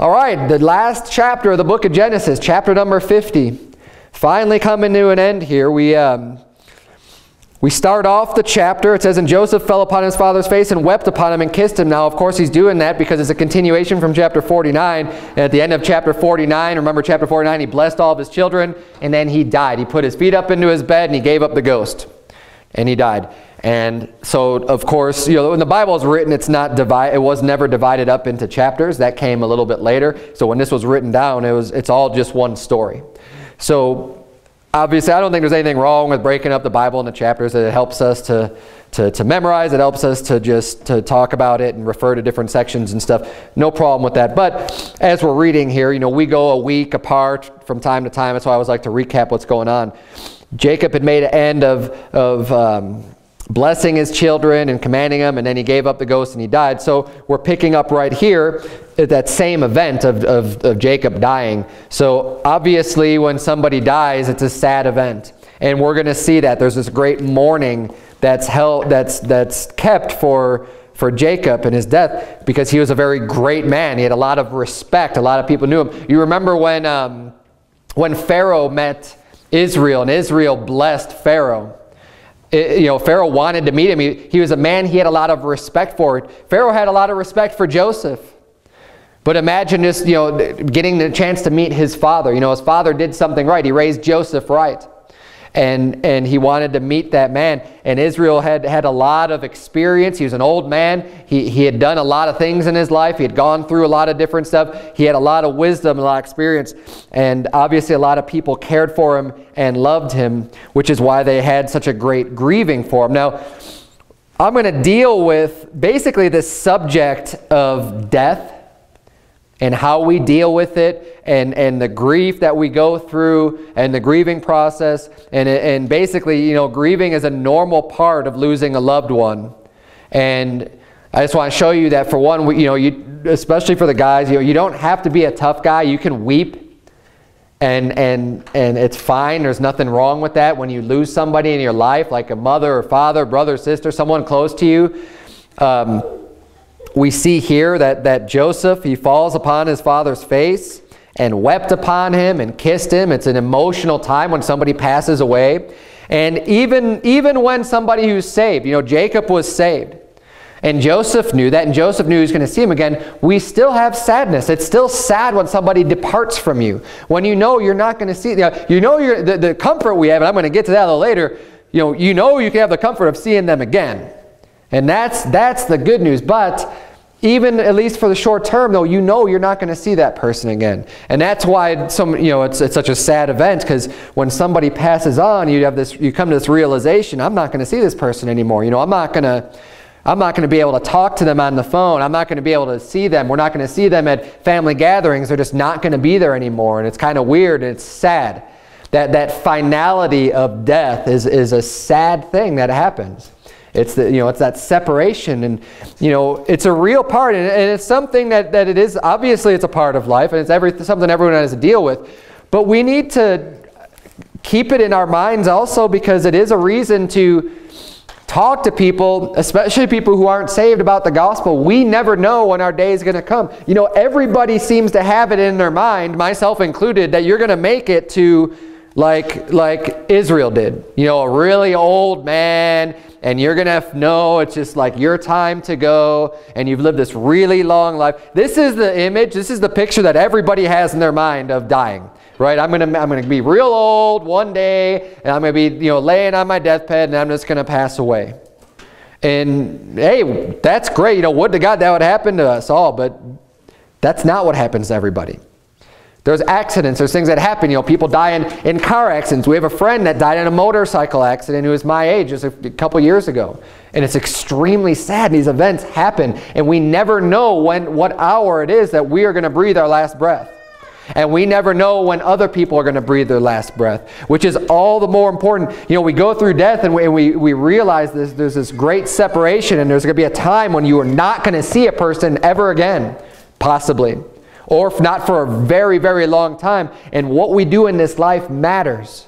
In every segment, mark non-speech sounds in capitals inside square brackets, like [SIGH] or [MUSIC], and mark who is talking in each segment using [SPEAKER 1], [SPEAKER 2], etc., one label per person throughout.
[SPEAKER 1] All right, the last chapter of the book of Genesis, chapter number 50. Finally coming to an end here. We, um, we start off the chapter. It says, And Joseph fell upon his father's face and wept upon him and kissed him. Now, of course, he's doing that because it's a continuation from chapter 49. And at the end of chapter 49, remember chapter 49, he blessed all of his children, and then he died. He put his feet up into his bed, and he gave up the ghost. And he died. And so, of course, you know, when the Bible is written, it's not divide. It was never divided up into chapters. That came a little bit later. So when this was written down, it was it's all just one story. So obviously, I don't think there's anything wrong with breaking up the Bible into chapters. It helps us to to, to memorize. It helps us to just to talk about it and refer to different sections and stuff. No problem with that. But as we're reading here, you know, we go a week apart from time to time. That's why I always like to recap what's going on. Jacob had made an end of of um, blessing his children and commanding them, and then he gave up the ghost and he died. So we're picking up right here at that same event of, of, of Jacob dying. So obviously when somebody dies, it's a sad event. And we're going to see that. There's this great mourning that's, held, that's, that's kept for, for Jacob and his death because he was a very great man. He had a lot of respect. A lot of people knew him. You remember when, um, when Pharaoh met Israel and Israel blessed Pharaoh you know, Pharaoh wanted to meet him. He, he was a man he had a lot of respect for. Pharaoh had a lot of respect for Joseph. But imagine just, you know, getting the chance to meet his father. You know, his father did something right. He raised Joseph right and, and he wanted to meet that man. And Israel had had a lot of experience. He was an old man. He, he had done a lot of things in his life. He had gone through a lot of different stuff. He had a lot of wisdom, a lot of experience. And obviously a lot of people cared for him and loved him, which is why they had such a great grieving for him. Now, I'm going to deal with basically this subject of death and how we deal with it and, and the grief that we go through and the grieving process. And, and basically, you know, grieving is a normal part of losing a loved one. And I just want to show you that for one, you know, you, especially for the guys, you know, you don't have to be a tough guy. You can weep and, and, and it's fine. There's nothing wrong with that. When you lose somebody in your life, like a mother or father, brother, sister, someone close to you, um, we see here that, that Joseph, he falls upon his father's face and wept upon him and kissed him. It's an emotional time when somebody passes away. And even, even when somebody who's saved, you know, Jacob was saved. And Joseph knew that, and Joseph knew he was going to see him again. We still have sadness. It's still sad when somebody departs from you. When you know you're not going to see, you know, you know you're, the, the comfort we have, and I'm going to get to that a little later, you know, you know you can have the comfort of seeing them again. And that's, that's the good news. But even at least for the short term, though, you know you're not going to see that person again. And that's why some, you know, it's, it's such a sad event because when somebody passes on, you have this, you come to this realization, I'm not going to see this person anymore. You know, I'm not going to, I'm not going to be able to talk to them on the phone. I'm not going to be able to see them. We're not going to see them at family gatherings. They're just not going to be there anymore. And it's kind of weird and it's sad. That, that finality of death is, is a sad thing that happens. It's the, you know, it's that separation and, you know, it's a real part and, and it's something that, that it is, obviously it's a part of life and it's every, something everyone has to deal with. But we need to keep it in our minds also because it is a reason to talk to people, especially people who aren't saved about the gospel. We never know when our day is going to come. You know, everybody seems to have it in their mind, myself included, that you're going to make it to like, like Israel did. You know, a really old man and you're going to know it's just like your time to go and you've lived this really long life. This is the image, this is the picture that everybody has in their mind of dying, right? I'm going to I'm going to be real old one day and I'm going to be, you know, laying on my deathbed and I'm just going to pass away. And hey, that's great. You know, would to God that would happen to us all, but that's not what happens to everybody. There's accidents, there's things that happen. You know, people die in, in car accidents. We have a friend that died in a motorcycle accident who was my age just a, a couple years ago. And it's extremely sad. These events happen. And we never know when, what hour it is that we are going to breathe our last breath. And we never know when other people are going to breathe their last breath, which is all the more important. You know, we go through death and we, we, we realize this, there's this great separation and there's going to be a time when you are not going to see a person ever again, possibly or if not for a very, very long time. And what we do in this life matters.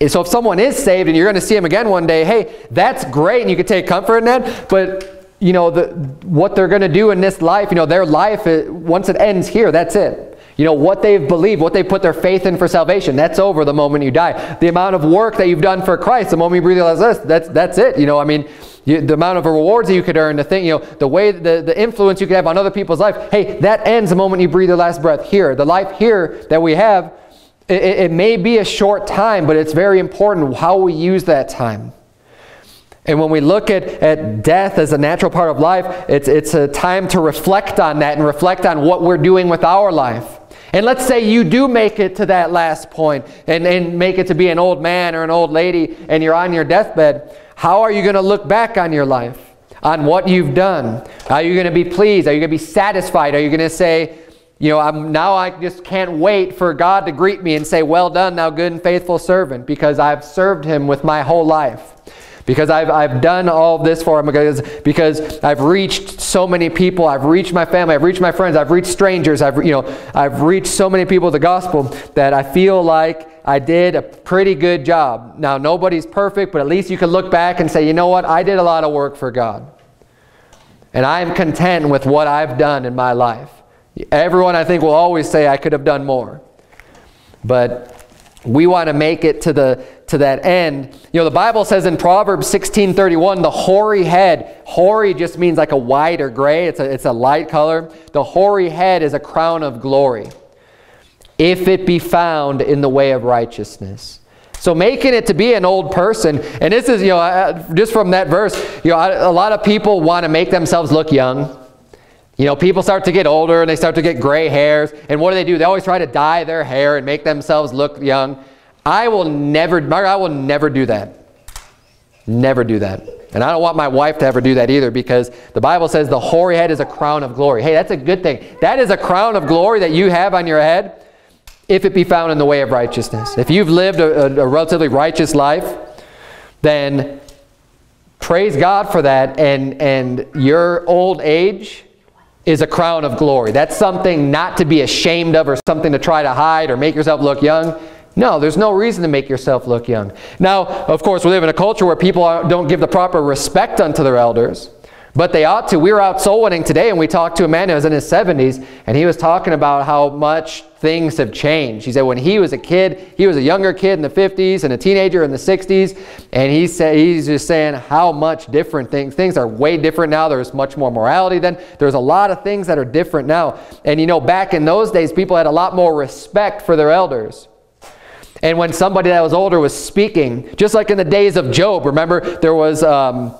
[SPEAKER 1] And so if someone is saved and you're going to see them again one day, hey, that's great and you can take comfort in that. But you know, the, what they're going to do in this life, you know, their life, once it ends here, that's it. You know, what they've believed, what they put their faith in for salvation, that's over the moment you die. The amount of work that you've done for Christ, the moment you breathe your last that's, that's it. You know, I mean, you, the amount of rewards that you could earn, the thing, you know, the way, the, the influence you could have on other people's life, hey, that ends the moment you breathe your last breath here. The life here that we have, it, it may be a short time, but it's very important how we use that time. And when we look at, at death as a natural part of life, it's, it's a time to reflect on that and reflect on what we're doing with our life. And let's say you do make it to that last point and, and make it to be an old man or an old lady and you're on your deathbed. How are you going to look back on your life? On what you've done? Are you going to be pleased? Are you going to be satisfied? Are you going to say, you know, I'm, now I just can't wait for God to greet me and say, well done, thou good and faithful servant, because I've served him with my whole life because I've, I've done all this for him because, because I've reached so many people. I've reached my family. I've reached my friends. I've reached strangers. I've, you know, I've reached so many people with the gospel that I feel like I did a pretty good job. Now, nobody's perfect, but at least you can look back and say, you know what? I did a lot of work for God. And I am content with what I've done in my life. Everyone, I think, will always say I could have done more. But we want to make it to the to that end. You know, the Bible says in Proverbs 16:31, the hoary head, hoary just means like a white or gray. It's a, it's a light color. The hoary head is a crown of glory, if it be found in the way of righteousness. So making it to be an old person, and this is, you know, uh, just from that verse, you know, a lot of people want to make themselves look young. You know, people start to get older and they start to get gray hairs. And what do they do? They always try to dye their hair and make themselves look young. I will never, I will never do that. Never do that. And I don't want my wife to ever do that either because the Bible says the hoary head is a crown of glory. Hey, that's a good thing. That is a crown of glory that you have on your head if it be found in the way of righteousness. If you've lived a, a, a relatively righteous life, then praise God for that. And, and your old age is a crown of glory. That's something not to be ashamed of or something to try to hide or make yourself look young. No, there's no reason to make yourself look young. Now, of course, we live in a culture where people don't give the proper respect unto their elders. But they ought to. We were out soul winning today and we talked to a man who was in his 70s and he was talking about how much things have changed. He said when he was a kid, he was a younger kid in the 50s and a teenager in the 60s and he said he's just saying how much different things things are way different now. There's much more morality then. There's a lot of things that are different now. And you know back in those days people had a lot more respect for their elders. And when somebody that was older was speaking, just like in the days of Job, remember there was um,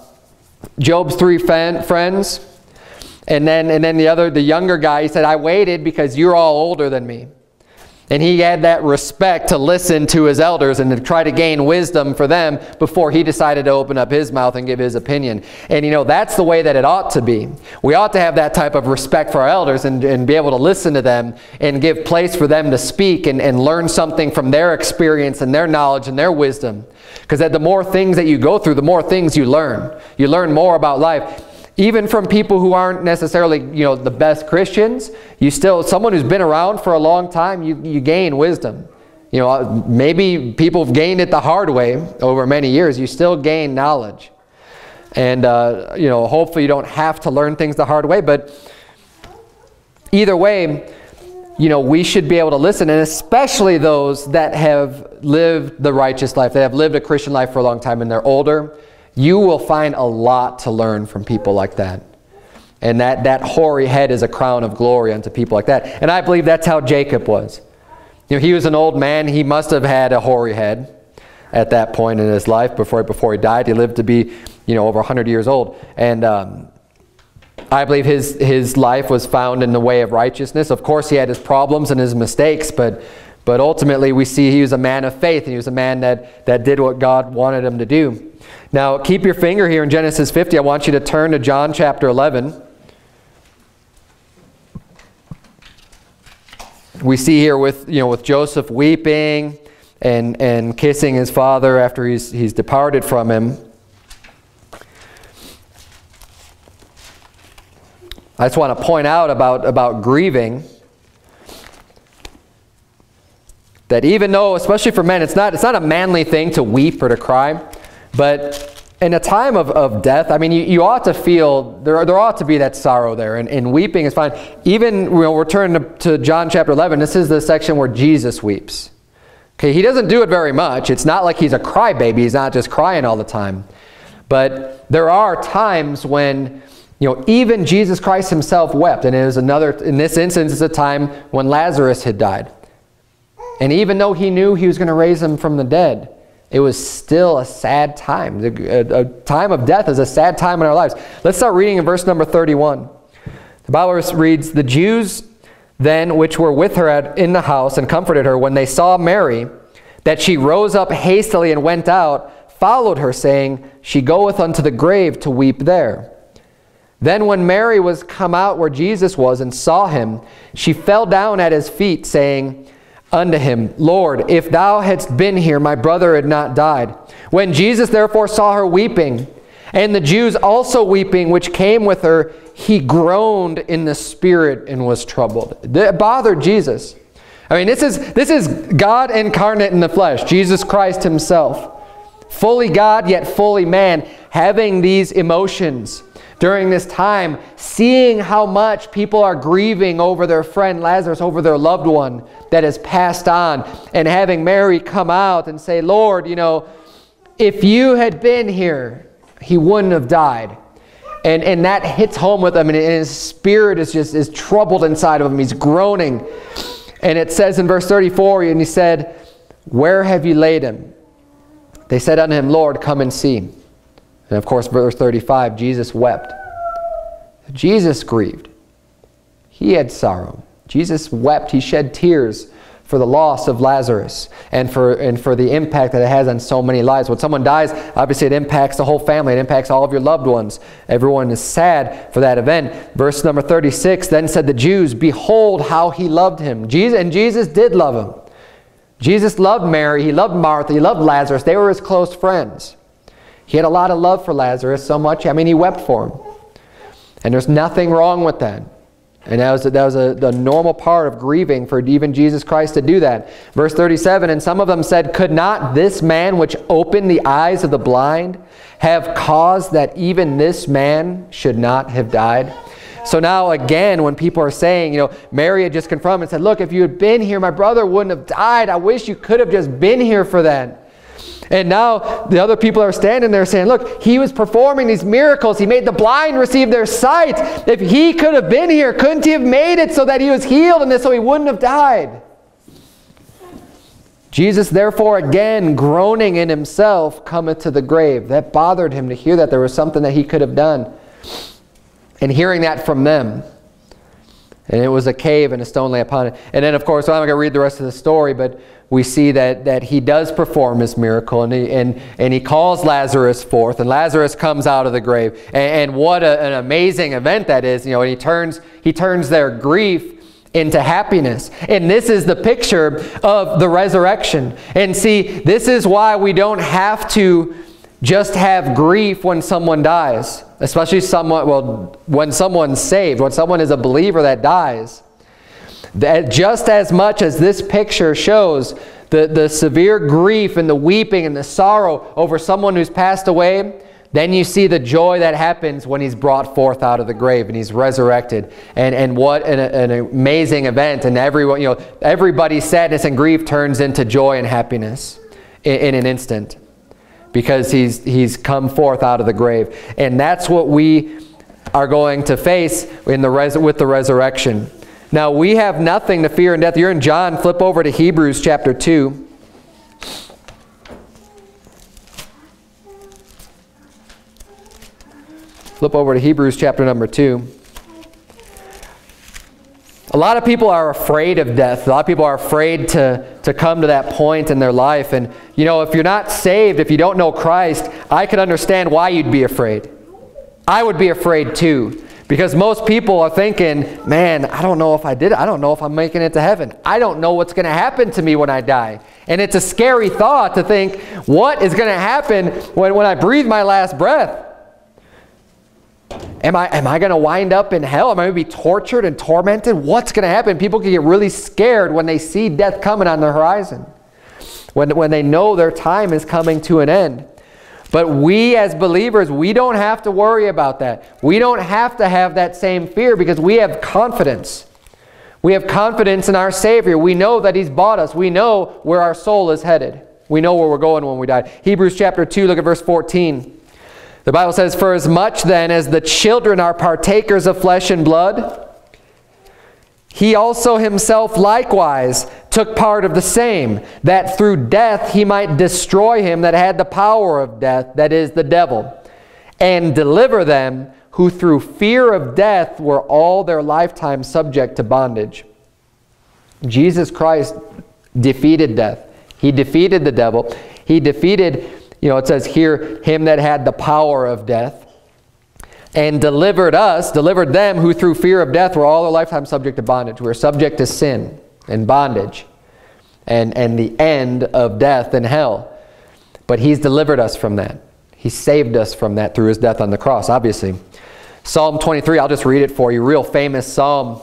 [SPEAKER 1] Job's three friends. And then, and then the other, the younger guy, he said, I waited because you're all older than me. And he had that respect to listen to his elders and to try to gain wisdom for them before he decided to open up his mouth and give his opinion. And you know, that's the way that it ought to be. We ought to have that type of respect for our elders and, and be able to listen to them and give place for them to speak and, and learn something from their experience and their knowledge and their wisdom. Because the more things that you go through, the more things you learn. You learn more about life even from people who aren't necessarily, you know, the best Christians, you still, someone who's been around for a long time, you, you gain wisdom. You know, maybe people have gained it the hard way over many years. You still gain knowledge. And, uh, you know, hopefully you don't have to learn things the hard way. But either way, you know, we should be able to listen. And especially those that have lived the righteous life. They have lived a Christian life for a long time and they're older you will find a lot to learn from people like that. And that, that hoary head is a crown of glory unto people like that. And I believe that's how Jacob was. You know, he was an old man. He must have had a hoary head at that point in his life before, before he died. He lived to be, you know, over 100 years old. And um, I believe his, his life was found in the way of righteousness. Of course, he had his problems and his mistakes, but, but ultimately we see he was a man of faith. And he was a man that, that did what God wanted him to do. Now, keep your finger here in Genesis 50. I want you to turn to John chapter 11. We see here with, you know, with Joseph weeping and, and kissing his father after he's, he's departed from him. I just want to point out about, about grieving that even though, especially for men, it's not, it's not a manly thing to weep or to cry, but in a time of, of death, I mean, you, you ought to feel, there, there ought to be that sorrow there, and, and weeping is fine. Even, we're turning to, to John chapter 11, this is the section where Jesus weeps. Okay, he doesn't do it very much. It's not like he's a crybaby. He's not just crying all the time. But there are times when, you know, even Jesus Christ himself wept. And it was another, in this instance, it's a time when Lazarus had died. And even though he knew he was going to raise him from the dead, it was still a sad time. A, uh, a, time of death is a sad time in our lives. Let's start reading in verse number 31. The Bible reads, The Jews then which were with her at, in the house and comforted her when they saw Mary, that she rose up hastily and went out, followed her, saying, She goeth unto the grave to weep there. Then when Mary was come out where Jesus was and saw him, she fell down at his feet, saying, unto him, Lord, if thou hadst been here, my brother had not died. When Jesus therefore saw her weeping, and the Jews also weeping, which came with her, he groaned in the spirit and was troubled. It bothered Jesus. I mean, this is, this is God incarnate in the flesh, Jesus Christ himself. Fully God, yet fully man, having these emotions during this time, seeing how much people are grieving over their friend Lazarus, over their loved one that has passed on, and having Mary come out and say, Lord, you know, if you had been here, he wouldn't have died. And, and that hits home with him, and his spirit is just is troubled inside of him. He's groaning. And it says in verse 34, and he said, Where have you laid him? They said unto him, Lord, come and see. And of course, verse 35, Jesus wept. Jesus grieved. He had sorrow. Jesus wept. He shed tears for the loss of Lazarus and for, and for the impact that it has on so many lives. When someone dies, obviously it impacts the whole family. It impacts all of your loved ones. Everyone is sad for that event. Verse number 36, Then said the Jews, Behold how he loved him. Jesus, and Jesus did love him. Jesus loved Mary. He loved Martha. He loved Lazarus. They were his close friends. He had a lot of love for Lazarus, so much, I mean, he wept for him. And there's nothing wrong with that. And that was, that was a, the normal part of grieving for even Jesus Christ to do that. Verse 37, And some of them said, Could not this man which opened the eyes of the blind have caused that even this man should not have died? So now again, when people are saying, you know, Mary had just confirmed and said, Look, if you had been here, my brother wouldn't have died. I wish you could have just been here for that. And now the other people are standing there saying, look, he was performing these miracles. He made the blind receive their sight. If he could have been here, couldn't he have made it so that he was healed and so he wouldn't have died? Jesus, therefore, again, groaning in himself, cometh to the grave. That bothered him to hear that there was something that he could have done. And hearing that from them, and it was a cave and a stone lay upon it. And then, of course, I'm not going to read the rest of the story, but we see that, that he does perform his miracle and he, and, and he calls Lazarus forth and Lazarus comes out of the grave. And, and what a, an amazing event that is, you know, and he turns, he turns their grief into happiness. And this is the picture of the resurrection. And see, this is why we don't have to just have grief when someone dies, especially someone, well, when someone's saved, when someone is a believer that dies. That just as much as this picture shows the, the severe grief and the weeping and the sorrow over someone who's passed away, then you see the joy that happens when he's brought forth out of the grave and he's resurrected. And, and what an, an amazing event. And everyone, you know, everybody's sadness and grief turns into joy and happiness in, in an instant because he's, he's come forth out of the grave. And that's what we are going to face in the res with the resurrection. Now, we have nothing to fear in death. You're in John. Flip over to Hebrews chapter 2. Flip over to Hebrews chapter number 2. A lot of people are afraid of death. A lot of people are afraid to, to come to that point in their life. And, you know, if you're not saved, if you don't know Christ, I can understand why you'd be afraid. I would be afraid too. Because most people are thinking, man, I don't know if I did it. I don't know if I'm making it to heaven. I don't know what's going to happen to me when I die. And it's a scary thought to think, what is going to happen when, when I breathe my last breath? Am I, am I going to wind up in hell? Am I going to be tortured and tormented? What's going to happen? People can get really scared when they see death coming on the horizon, when, when they know their time is coming to an end. But we as believers, we don't have to worry about that. We don't have to have that same fear because we have confidence. We have confidence in our Savior. We know that He's bought us. We know where our soul is headed. We know where we're going when we die. Hebrews chapter 2, look at verse 14. The Bible says, For as much then as the children are partakers of flesh and blood, he also himself likewise took part of the same, that through death he might destroy him that had the power of death, that is, the devil, and deliver them who through fear of death were all their lifetime subject to bondage. Jesus Christ defeated death. He defeated the devil. He defeated, you know, it says here, him that had the power of death and delivered us, delivered them who through fear of death were all their lifetime subject to bondage. We are subject to sin and bondage and, and the end of death and hell. But he's delivered us from that. He saved us from that through his death on the cross, obviously. Psalm 23, I'll just read it for you. Real famous psalm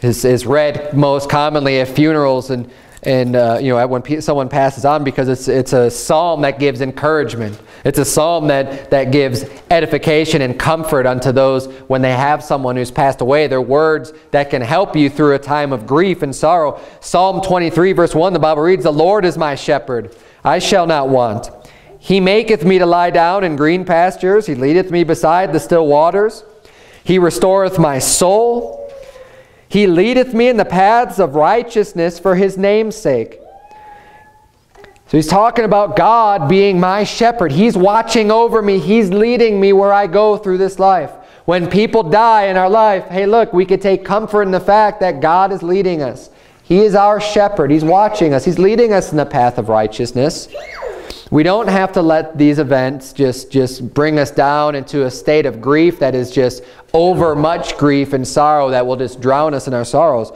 [SPEAKER 1] is, is read most commonly at funerals and and uh, you know when someone passes on because it's it's a psalm that gives encouragement. It's a psalm that that gives edification and comfort unto those when they have someone who's passed away. They're words that can help you through a time of grief and sorrow. Psalm 23 verse 1 the bible reads the lord is my shepherd. I shall not want. He maketh me to lie down in green pastures. He leadeth me beside the still waters. He restoreth my soul he leadeth me in the paths of righteousness for his name's sake. So he's talking about God being my shepherd. He's watching over me. He's leading me where I go through this life. When people die in our life, hey, look, we could take comfort in the fact that God is leading us. He is our shepherd. He's watching us. He's leading us in the path of righteousness. We don't have to let these events just, just bring us down into a state of grief that is just over much grief and sorrow that will just drown us in our sorrows.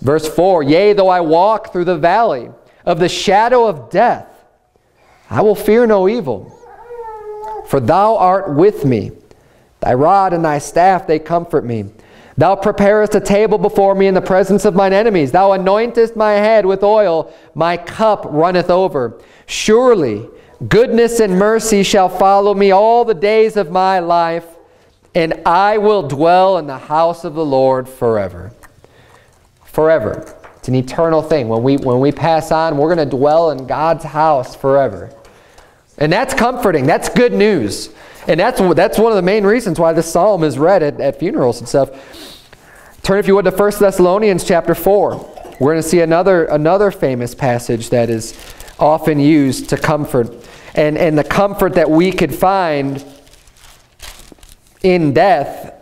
[SPEAKER 1] Verse 4, Yea, though I walk through the valley of the shadow of death, I will fear no evil. For thou art with me. Thy rod and thy staff, they comfort me. Thou preparest a table before me in the presence of mine enemies. Thou anointest my head with oil. My cup runneth over. Surely Goodness and mercy shall follow me all the days of my life, and I will dwell in the house of the Lord forever. Forever. It's an eternal thing. When we, when we pass on, we're going to dwell in God's house forever. And that's comforting. That's good news. And that's, that's one of the main reasons why this psalm is read at, at funerals and stuff. Turn, if you would, to 1 Thessalonians chapter 4. We're going to see another, another famous passage that is often used to comfort and, and the comfort that we could find in death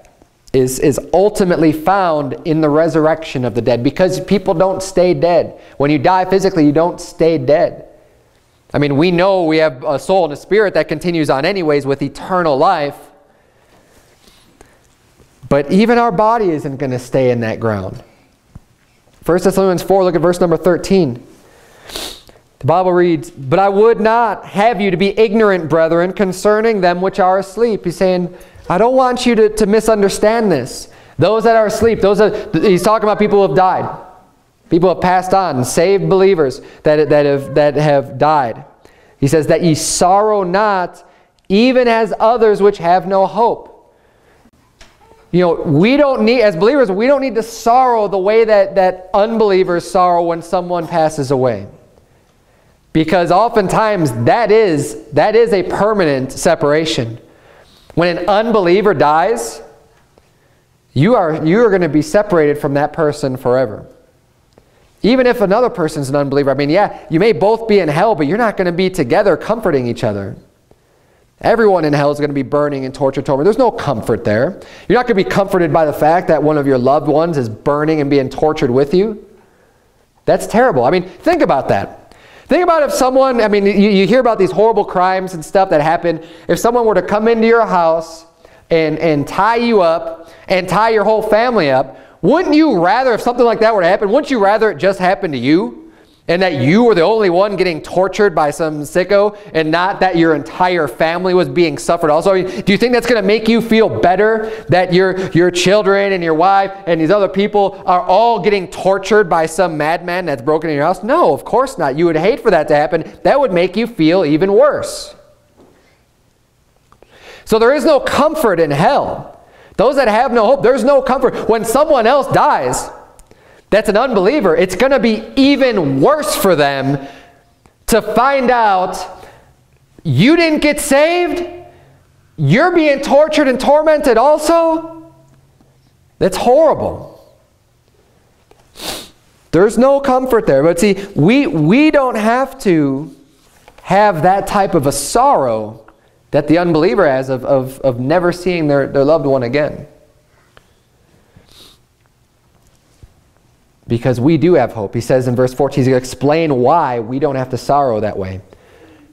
[SPEAKER 1] is, is ultimately found in the resurrection of the dead because people don't stay dead. When you die physically, you don't stay dead. I mean, we know we have a soul and a spirit that continues on anyways with eternal life. But even our body isn't going to stay in that ground. 1 Thessalonians 4, look at verse number 13. The Bible reads, But I would not have you to be ignorant, brethren, concerning them which are asleep. He's saying, I don't want you to, to misunderstand this. Those that are asleep, those that, he's talking about people who have died. People have passed on, saved believers that, that, have, that have died. He says, That ye sorrow not, even as others which have no hope. You know, we don't need, as believers, we don't need to sorrow the way that, that unbelievers sorrow when someone passes away. Because oftentimes that is, that is a permanent separation. When an unbeliever dies, you are, you are going to be separated from that person forever. Even if another person's an unbeliever, I mean, yeah, you may both be in hell, but you're not going to be together comforting each other. Everyone in hell is going to be burning in torture torment. There's no comfort there. You're not going to be comforted by the fact that one of your loved ones is burning and being tortured with you. That's terrible. I mean, think about that. Think about if someone, I mean, you, you hear about these horrible crimes and stuff that happen. If someone were to come into your house and, and tie you up and tie your whole family up, wouldn't you rather, if something like that were to happen, wouldn't you rather it just happen to you? and that you were the only one getting tortured by some sicko and not that your entire family was being suffered also? Do you think that's going to make you feel better that your, your children and your wife and these other people are all getting tortured by some madman that's broken in your house? No, of course not. You would hate for that to happen. That would make you feel even worse. So there is no comfort in hell. Those that have no hope, there's no comfort. When someone else dies, that's an unbeliever, it's going to be even worse for them to find out you didn't get saved, you're being tortured and tormented also. That's horrible. There's no comfort there. But see, we, we don't have to have that type of a sorrow that the unbeliever has of, of, of never seeing their, their loved one again. Because we do have hope. He says in verse 14, he's going to explain why we don't have to sorrow that way.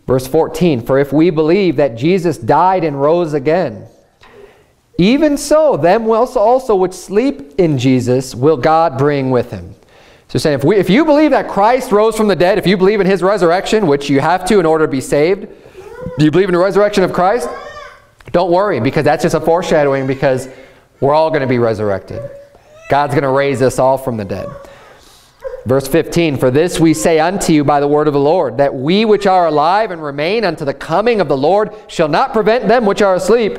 [SPEAKER 1] Verse 14, For if we believe that Jesus died and rose again, even so, them also which sleep in Jesus will God bring with him. So saying, if, we, if you believe that Christ rose from the dead, if you believe in his resurrection, which you have to in order to be saved, do you believe in the resurrection of Christ? Don't worry, because that's just a foreshadowing because we're all going to be resurrected. God's going to raise us all from the dead. Verse 15, For this we say unto you by the word of the Lord, that we which are alive and remain unto the coming of the Lord shall not prevent them which are asleep.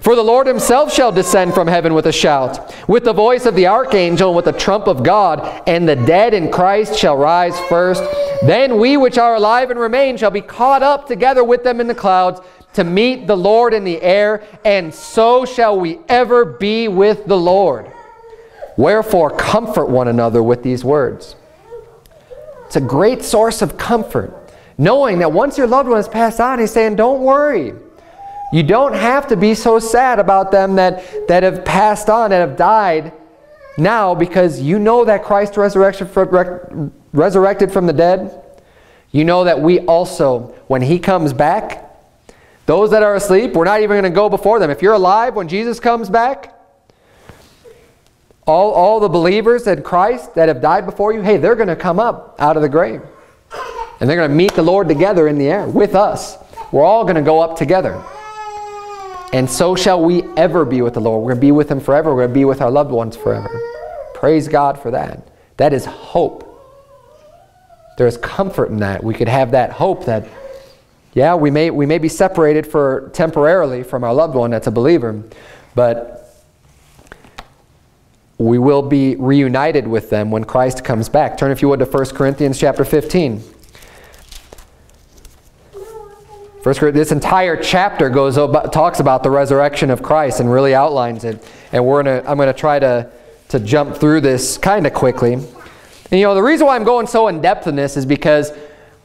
[SPEAKER 1] For the Lord himself shall descend from heaven with a shout, with the voice of the archangel, and with the trump of God, and the dead in Christ shall rise first. Then we which are alive and remain shall be caught up together with them in the clouds to meet the Lord in the air, and so shall we ever be with the Lord. Wherefore comfort one another with these words. It's a great source of comfort, knowing that once your loved one has passed on, he's saying, don't worry. You don't have to be so sad about them that, that have passed on, that have died now, because you know that Christ resurrection, resurrected from the dead. You know that we also, when he comes back, those that are asleep, we're not even going to go before them. If you're alive when Jesus comes back, all, all the believers in Christ that have died before you, hey, they're going to come up out of the grave. And they're going to meet the Lord together in the air with us. We're all going to go up together. And so shall we ever be with the Lord. We're going to be with him forever. We're going to be with our loved ones forever. Praise God for that. That is hope. There is comfort in that. We could have that hope that, yeah, we may, we may be separated for temporarily from our loved one that's a believer, but we will be reunited with them when Christ comes back. Turn, if you would, to 1 Corinthians chapter 15. First, this entire chapter goes about, talks about the resurrection of Christ and really outlines it. And we're gonna, I'm going to try to, to jump through this kind of quickly. And, you know, the reason why I'm going so in depth in this is because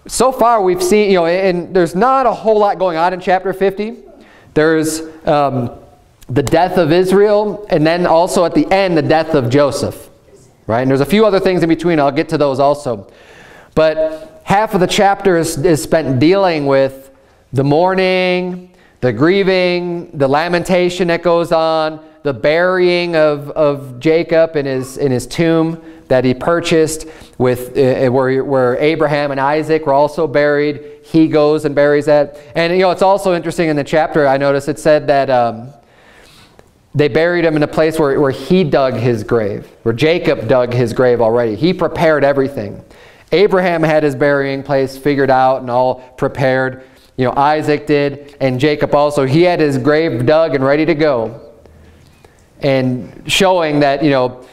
[SPEAKER 1] so far we've seen, you know, and there's not a whole lot going on in chapter 50. There's um, the death of Israel, and then also at the end, the death of Joseph. Right? And there's a few other things in between. I'll get to those also. But half of the chapter is, is spent dealing with the mourning, the grieving, the lamentation that goes on, the burying of, of Jacob in his, in his tomb that he purchased with uh, where, where Abraham and Isaac were also buried. He goes and buries that. And you know, it's also interesting in the chapter, I noticed it said that um, they buried him in a place where, where he dug his grave, where Jacob dug his grave already. He prepared everything. Abraham had his burying place figured out and all prepared. You know, Isaac did, and Jacob also. He had his grave dug and ready to go. And showing that, you know,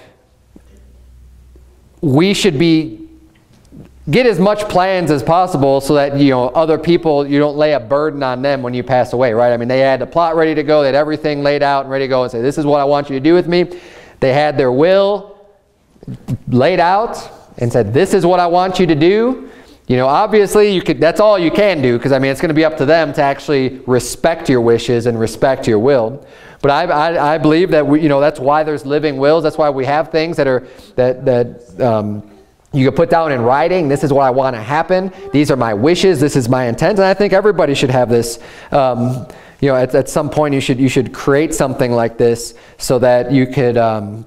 [SPEAKER 1] we should be get as much plans as possible so that you know other people you don't lay a burden on them when you pass away right i mean they had the plot ready to go they had everything laid out and ready to go and say this is what i want you to do with me they had their will laid out and said this is what i want you to do you know obviously you could that's all you can do because i mean it's going to be up to them to actually respect your wishes and respect your will but I, I, I believe that we, you know that's why there's living wills that's why we have things that are that that um, you can put down in writing, this is what I want to happen. These are my wishes. This is my intent. And I think everybody should have this. Um, you know, at, at some point you should, you should create something like this so that you could um,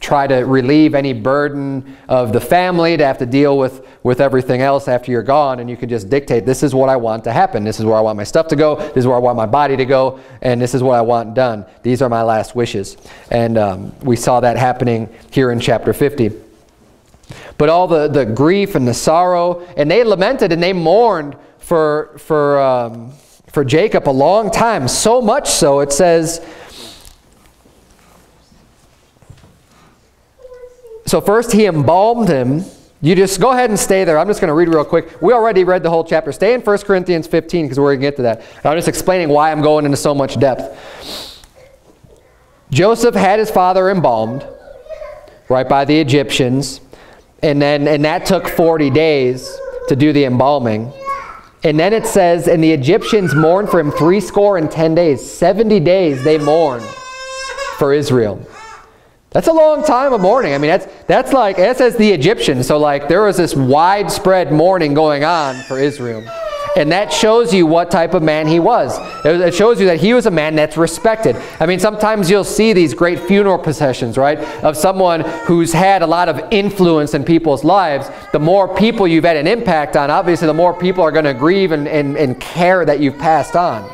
[SPEAKER 1] try to relieve any burden of the family to have to deal with, with everything else after you're gone. And you can just dictate, this is what I want to happen. This is where I want my stuff to go. This is where I want my body to go. And this is what I want done. These are my last wishes. And um, we saw that happening here in chapter 50. But all the, the grief and the sorrow, and they lamented and they mourned for, for, um, for Jacob a long time, so much so it says, so first he embalmed him. You just go ahead and stay there. I'm just going to read real quick. We already read the whole chapter. Stay in 1 Corinthians 15 because we're going to get to that. I'm just explaining why I'm going into so much depth. Joseph had his father embalmed right by the Egyptians. And then and that took 40 days to do the embalming. And then it says, and the Egyptians mourned for him three score and ten days. 70 days they mourned for Israel. That's a long time of mourning. I mean, that's, that's like, that says the Egyptians. So like there was this widespread mourning going on for Israel. And that shows you what type of man he was. It shows you that he was a man that's respected. I mean, sometimes you'll see these great funeral processions, right, of someone who's had a lot of influence in people's lives. The more people you've had an impact on, obviously, the more people are going to grieve and, and, and care that you've passed on.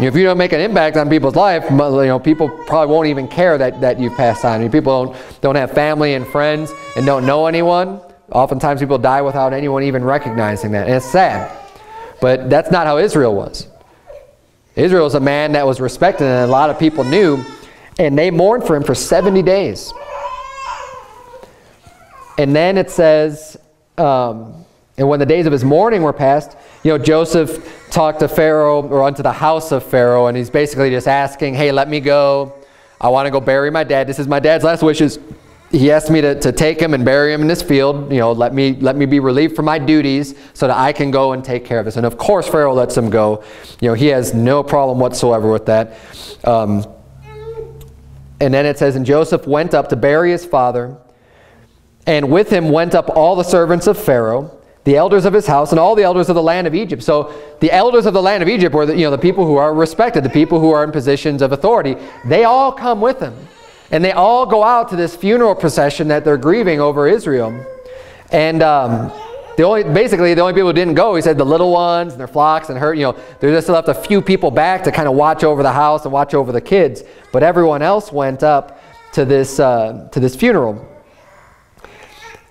[SPEAKER 1] If you don't make an impact on people's life, you know, people probably won't even care that, that you've passed on. I mean, people don't, don't have family and friends and don't know anyone. Oftentimes people die without anyone even recognizing that. And it's sad. But that's not how Israel was. Israel was a man that was respected and a lot of people knew. And they mourned for him for 70 days. And then it says, um, and when the days of his mourning were past, you know, Joseph talked to Pharaoh or unto the house of Pharaoh, and he's basically just asking, hey, let me go. I want to go bury my dad. This is my dad's last wishes he asked me to, to take him and bury him in this field. You know, let me, let me be relieved from my duties so that I can go and take care of this. And of course, Pharaoh lets him go. You know, he has no problem whatsoever with that. Um, and then it says, And Joseph went up to bury his father, and with him went up all the servants of Pharaoh, the elders of his house, and all the elders of the land of Egypt. So the elders of the land of Egypt were the, you know, the people who are respected, the people who are in positions of authority. They all come with him. And they all go out to this funeral procession that they're grieving over Israel. And um, the only, basically, the only people who didn't go, he said the little ones and their flocks and her, you know, they just left a few people back to kind of watch over the house and watch over the kids. But everyone else went up to this, uh, to this funeral.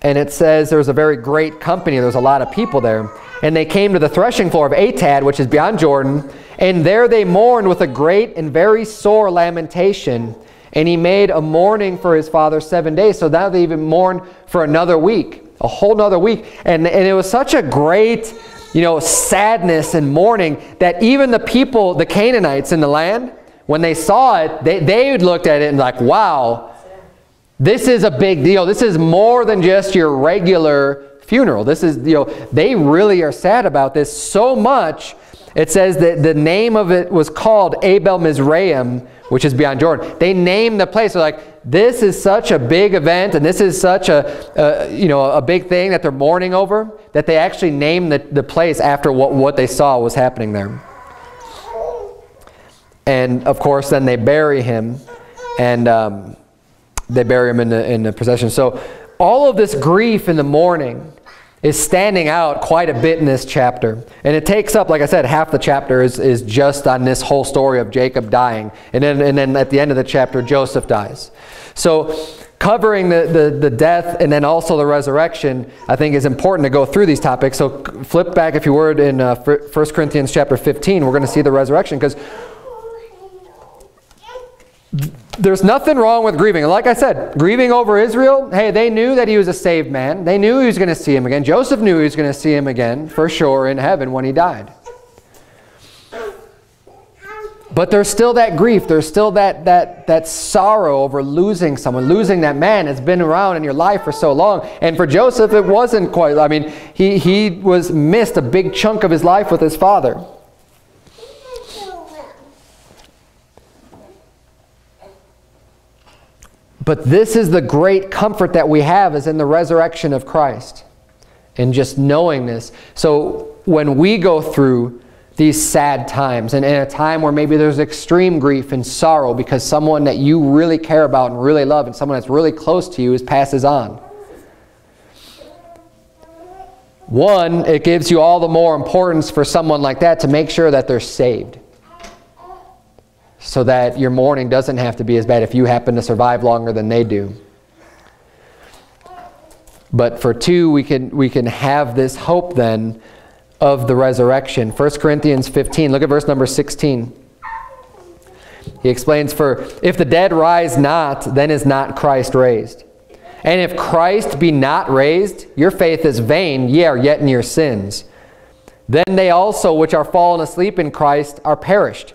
[SPEAKER 1] And it says there was a very great company. There was a lot of people there. And they came to the threshing floor of Atad, which is beyond Jordan. And there they mourned with a great and very sore lamentation. And he made a mourning for his father seven days. So now they even mourned for another week, a whole nother week. And, and it was such a great, you know, sadness and mourning that even the people, the Canaanites in the land, when they saw it, they, they looked at it and like, wow, this is a big deal. This is more than just your regular funeral. This is, you know, they really are sad about this so much. It says that the name of it was called Abel Mizraim, which is beyond Jordan. They named the place. They're like, this is such a big event and this is such a, a, you know, a big thing that they're mourning over that they actually named the, the place after what, what they saw was happening there. And of course, then they bury him and um, they bury him in the, in the procession. So all of this grief in the mourning is standing out quite a bit in this chapter. And it takes up, like I said, half the chapter is, is just on this whole story of Jacob dying. And then, and then at the end of the chapter, Joseph dies. So covering the, the, the death and then also the resurrection, I think is important to go through these topics. So flip back, if you would, in uh, 1 Corinthians chapter 15, we're going to see the resurrection because there's nothing wrong with grieving. Like I said, grieving over Israel, hey, they knew that he was a saved man. They knew he was going to see him again. Joseph knew he was going to see him again for sure in heaven when he died. But there's still that grief. There's still that, that, that sorrow over losing someone, losing that man that's been around in your life for so long. And for Joseph, it wasn't quite, I mean, he, he was missed a big chunk of his life with his father. But this is the great comfort that we have is in the resurrection of Christ and just knowing this. So when we go through these sad times and in a time where maybe there's extreme grief and sorrow because someone that you really care about and really love and someone that's really close to you is passes on. One, it gives you all the more importance for someone like that to make sure that they're saved so that your mourning doesn't have to be as bad if you happen to survive longer than they do. But for two, we can, we can have this hope then of the resurrection. 1 Corinthians 15, look at verse number 16. He explains, For if the dead rise not, then is not Christ raised. And if Christ be not raised, your faith is vain, ye are yet in your sins. Then they also which are fallen asleep in Christ are perished.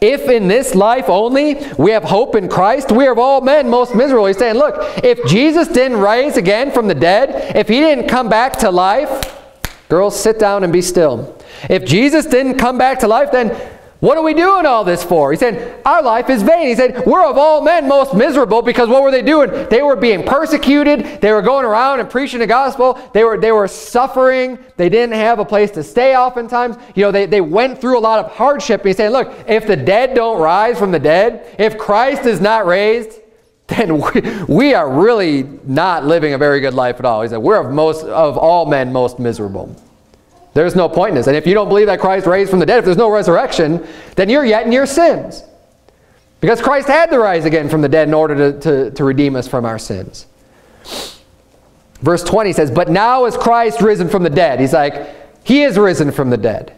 [SPEAKER 1] If in this life only we have hope in Christ, we are of all men most miserable. He's saying, look, if Jesus didn't rise again from the dead, if he didn't come back to life, girls, sit down and be still. If Jesus didn't come back to life, then what are we doing all this for? He said, our life is vain. He said, we're of all men most miserable because what were they doing? They were being persecuted. They were going around and preaching the gospel. They were, they were suffering. They didn't have a place to stay oftentimes. You know, they, they went through a lot of hardship. He's saying, look, if the dead don't rise from the dead, if Christ is not raised, then [LAUGHS] we, we are really not living a very good life at all. He said, we're of, most, of all men most miserable. There's no point in this. And if you don't believe that Christ raised from the dead, if there's no resurrection, then you're yet in your sins. Because Christ had to rise again from the dead in order to, to, to redeem us from our sins. Verse 20 says, But now is Christ risen from the dead. He's like, He is risen from the dead.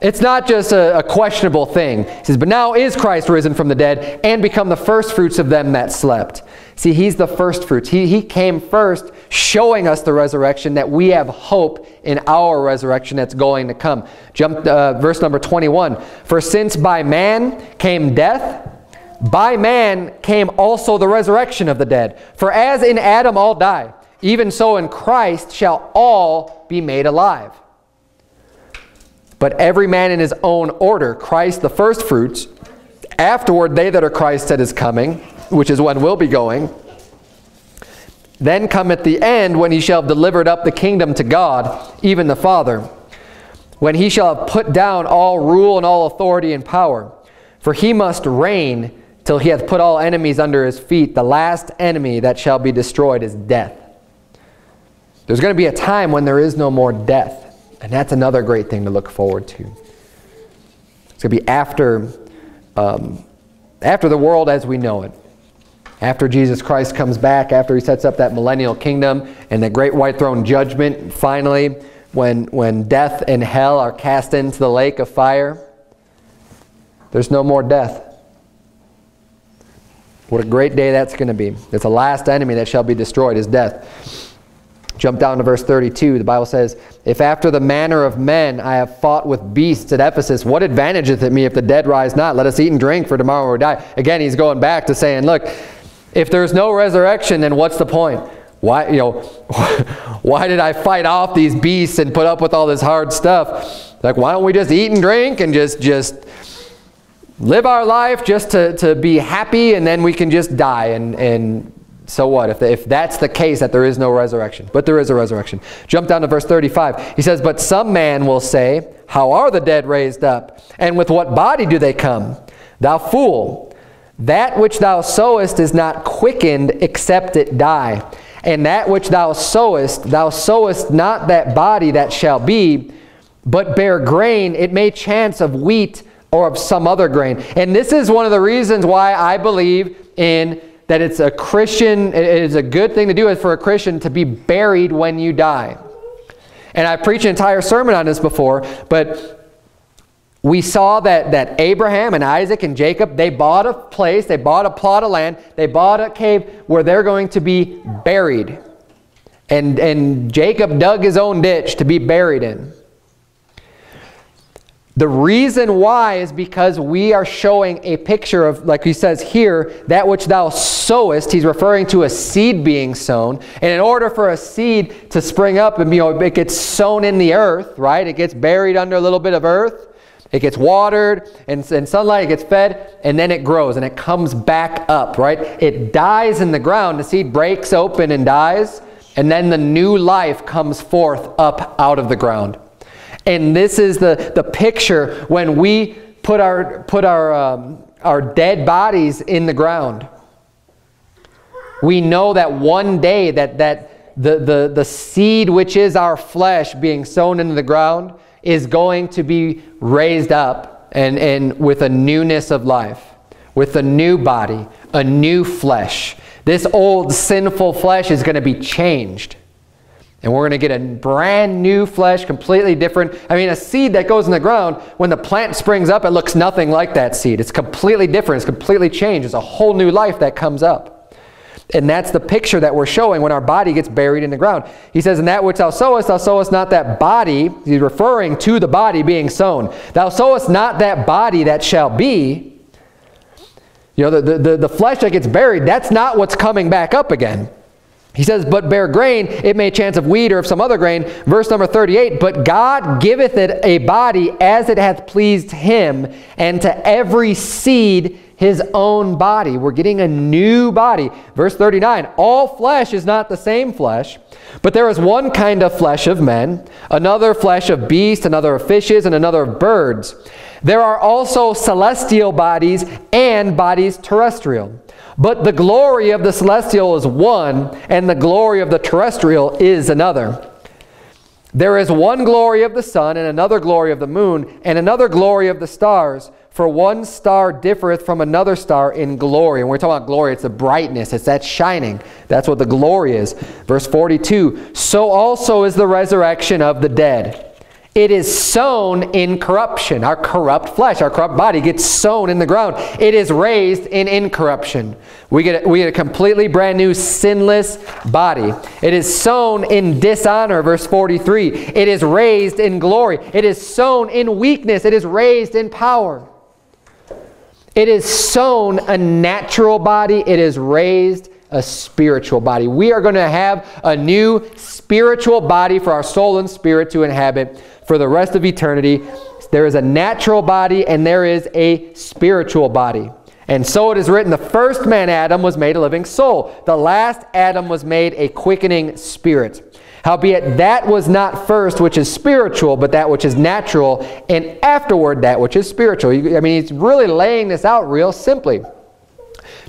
[SPEAKER 1] It's not just a, a, questionable thing. He says, but now is Christ risen from the dead and become the firstfruits of them that slept. See, he's the first fruits. He, he came first, showing us the resurrection, that we have hope in our resurrection that's going to come. Jump uh, verse number 21. For since by man came death, by man came also the resurrection of the dead. For as in Adam all die, even so in Christ shall all be made alive. But every man in his own order, Christ the first fruits, afterward they that are Christ that is coming, which is when we'll be going. Then come at the end when he shall have delivered up the kingdom to God, even the Father, when he shall have put down all rule and all authority and power. For he must reign till he hath put all enemies under his feet. The last enemy that shall be destroyed is death. There's going to be a time when there is no more death. And that's another great thing to look forward to. It's going to be after, um, after the world as we know it. After Jesus Christ comes back, after he sets up that millennial kingdom and the great white throne judgment, finally, when, when death and hell are cast into the lake of fire, there's no more death. What a great day that's going to be. It's the last enemy that shall be destroyed is death. Jump down to verse 32. The Bible says, If after the manner of men I have fought with beasts at Ephesus, what advantageth it me if the dead rise not? Let us eat and drink, for tomorrow we die. Again, he's going back to saying, look, if there's no resurrection, then what's the point? Why, you know, [LAUGHS] why did I fight off these beasts and put up with all this hard stuff? Like, why don't we just eat and drink and just, just live our life just to, to be happy and then we can just die and, and so what? If, the, if that's the case that there is no resurrection. But there is a resurrection. Jump down to verse 35. He says, But some man will say, How are the dead raised up? And with what body do they come? Thou fool, that which thou sowest is not quickened except it die. And that which thou sowest, thou sowest not that body that shall be, but bare grain, it may chance of wheat or of some other grain. And this is one of the reasons why I believe in that it's a Christian, it is a good thing to do for a Christian to be buried when you die. And I preached an entire sermon on this before, but we saw that, that Abraham and Isaac and Jacob, they bought a place, they bought a plot of land, they bought a cave where they're going to be buried. And, and Jacob dug his own ditch to be buried in. The reason why is because we are showing a picture of, like he says here, that which thou sowest. He's referring to a seed being sown. And in order for a seed to spring up, and you know, it gets sown in the earth, right? It gets buried under a little bit of earth. It gets watered and, and sunlight, it gets fed, and then it grows and it comes back up, right? It dies in the ground. The seed breaks open and dies, and then the new life comes forth up out of the ground. And this is the, the picture when we put our, put our, um, our dead bodies in the ground. We know that one day that, that the, the, the seed which is our flesh being sown into the ground is going to be raised up and, and with a newness of life, with a new body, a new flesh. This old sinful flesh is going to be changed. And we're going to get a brand new flesh, completely different. I mean, a seed that goes in the ground, when the plant springs up, it looks nothing like that seed. It's completely different. It's completely changed. It's a whole new life that comes up. And that's the picture that we're showing when our body gets buried in the ground. He says, And that which thou sowest, thou sowest not that body. He's referring to the body being sown. Thou sowest not that body that shall be. You know, the, the, the flesh that gets buried, that's not what's coming back up again. He says, but bare grain, it may chance of wheat or of some other grain. Verse number 38, but God giveth it a body as it hath pleased him, and to every seed his own body. We're getting a new body. Verse 39, all flesh is not the same flesh, but there is one kind of flesh of men, another flesh of beasts, another of fishes, and another of birds. There are also celestial bodies and bodies terrestrial. But the glory of the celestial is one, and the glory of the terrestrial is another. There is one glory of the sun, and another glory of the moon, and another glory of the stars. For one star differeth from another star in glory. And we're talking about glory, it's the brightness, it's that shining. That's what the glory is. Verse 42, So also is the resurrection of the dead. It is sown in corruption. Our corrupt flesh, our corrupt body gets sown in the ground. It is raised in incorruption. We get, a, we get a completely brand new sinless body. It is sown in dishonor, verse 43. It is raised in glory. It is sown in weakness. It is raised in power. It is sown a natural body. It is raised a spiritual body. We are going to have a new spiritual body for our soul and spirit to inhabit for the rest of eternity. There is a natural body and there is a spiritual body. And so it is written, the first man, Adam, was made a living soul. The last Adam was made a quickening spirit. Howbeit that was not first which is spiritual, but that which is natural, and afterward that which is spiritual. I mean, he's really laying this out real simply.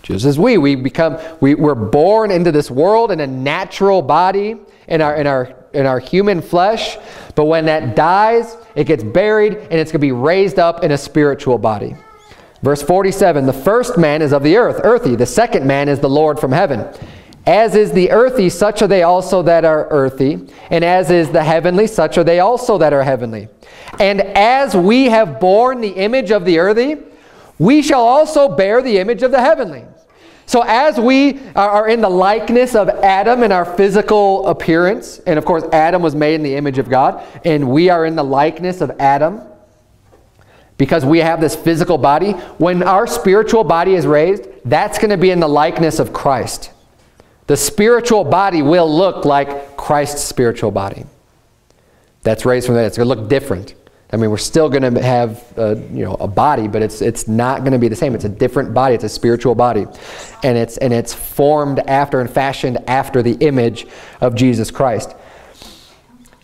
[SPEAKER 1] Just as we, we become, we, we're born into this world in a natural body, in our, in our in our human flesh, but when that dies, it gets buried and it's going to be raised up in a spiritual body. Verse 47, the first man is of the earth, earthy. The second man is the Lord from heaven. As is the earthy, such are they also that are earthy. And as is the heavenly, such are they also that are heavenly. And as we have borne the image of the earthy, we shall also bear the image of the heavenly. So as we are in the likeness of Adam in our physical appearance, and of course Adam was made in the image of God, and we are in the likeness of Adam because we have this physical body, when our spiritual body is raised, that's going to be in the likeness of Christ. The spiritual body will look like Christ's spiritual body. That's raised from that. It's going to look different. I mean, we're still going to have uh, you know a body, but it's it's not going to be the same. It's a different body. It's a spiritual body, and it's and it's formed after and fashioned after the image of Jesus Christ.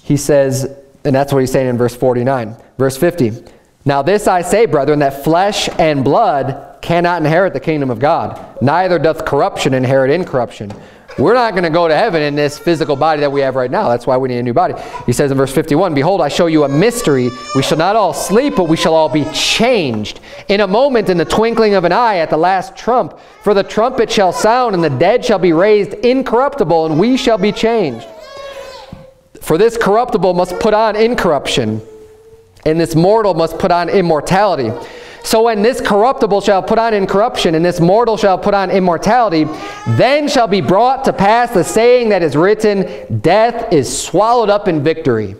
[SPEAKER 1] He says, and that's what he's saying in verse 49. Verse 50. Now this I say, brethren, that flesh and blood cannot inherit the kingdom of God, neither doth corruption inherit incorruption. We're not going to go to heaven in this physical body that we have right now. That's why we need a new body. He says in verse 51, Behold, I show you a mystery. We shall not all sleep, but we shall all be changed. In a moment, in the twinkling of an eye, at the last trump. For the trumpet shall sound, and the dead shall be raised incorruptible, and we shall be changed. For this corruptible must put on incorruption, and this mortal must put on immortality. So when this corruptible shall put on incorruption, and this mortal shall put on immortality, then shall be brought to pass the saying that is written, Death is swallowed up in victory.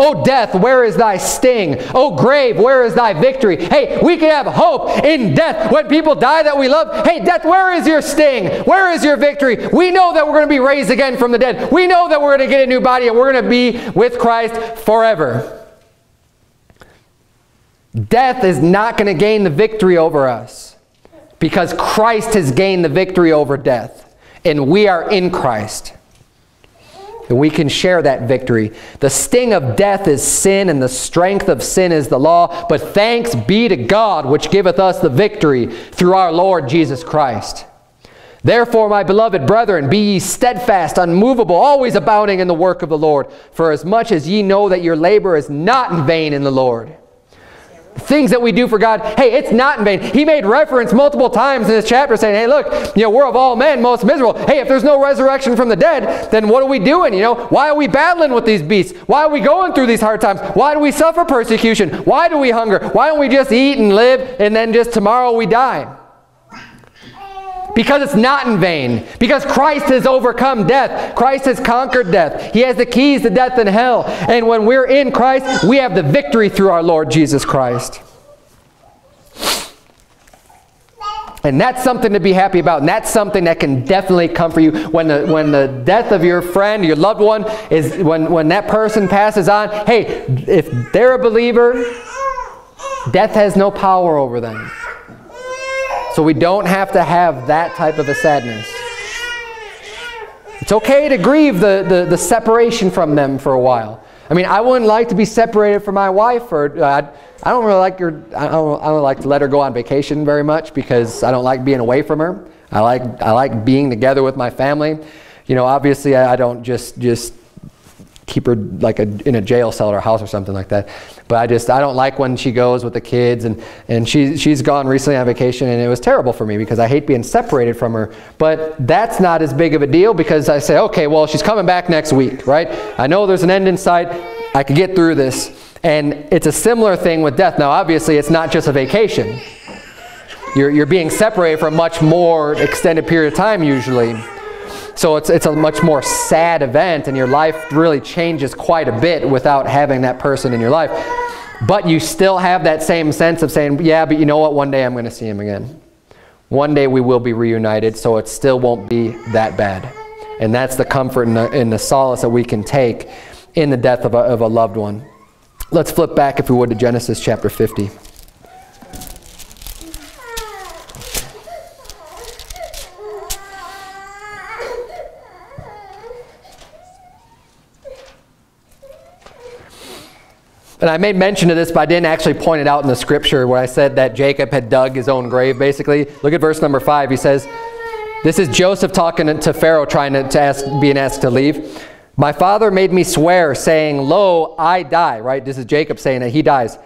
[SPEAKER 1] O death, where is thy sting? O grave, where is thy victory? Hey, we can have hope in death. When people die that we love, hey, death, where is your sting? Where is your victory? We know that we're going to be raised again from the dead. We know that we're going to get a new body and we're going to be with Christ forever. Death is not going to gain the victory over us because Christ has gained the victory over death and we are in Christ. And we can share that victory. The sting of death is sin, and the strength of sin is the law. But thanks be to God, which giveth us the victory through our Lord Jesus Christ. Therefore, my beloved brethren, be ye steadfast, unmovable, always abounding in the work of the Lord. For as much as ye know that your labor is not in vain in the Lord. Things that we do for God, hey, it's not in vain. He made reference multiple times in this chapter saying, hey, look, you know, we're of all men most miserable. Hey, if there's no resurrection from the dead, then what are we doing? You know, why are we battling with these beasts? Why are we going through these hard times? Why do we suffer persecution? Why do we hunger? Why don't we just eat and live and then just tomorrow we die? Because it's not in vain. Because Christ has overcome death. Christ has conquered death. He has the keys to death and hell. And when we're in Christ, we have the victory through our Lord Jesus Christ. And that's something to be happy about. And that's something that can definitely comfort you. When the, when the death of your friend, your loved one, is when, when that person passes on, hey, if they're a believer, death has no power over them. So we don't have to have that type of a sadness. It's okay to grieve the, the, the separation from them for a while. I mean, I wouldn't like to be separated from my wife, or uh, I don't really like her. I don't, I don't like to let her go on vacation very much because I don't like being away from her. I like I like being together with my family. You know, obviously, I, I don't just just keep her like a, in a jail cell or house or something like that. But I just, I don't like when she goes with the kids and, and she, she's gone recently on vacation and it was terrible for me because I hate being separated from her. But that's not as big of a deal because I say, okay, well, she's coming back next week, right? I know there's an end in sight. I can get through this. And it's a similar thing with death. Now, obviously, it's not just a vacation. You're, you're being separated for a much more extended period of time usually. So it's, it's a much more sad event and your life really changes quite a bit without having that person in your life. But you still have that same sense of saying, yeah, but you know what, one day I'm going to see him again. One day we will be reunited, so it still won't be that bad. And that's the comfort and the, and the solace that we can take in the death of a, of a loved one. Let's flip back, if we would, to Genesis chapter 50. And I made mention of this, but I didn't actually point it out in the scripture where I said that Jacob had dug his own grave, basically. Look at verse number 5. He says, this is Joseph talking to Pharaoh, trying to, to ask, being asked to leave. My father made me swear, saying, Lo, I die. Right? This is Jacob saying that he dies.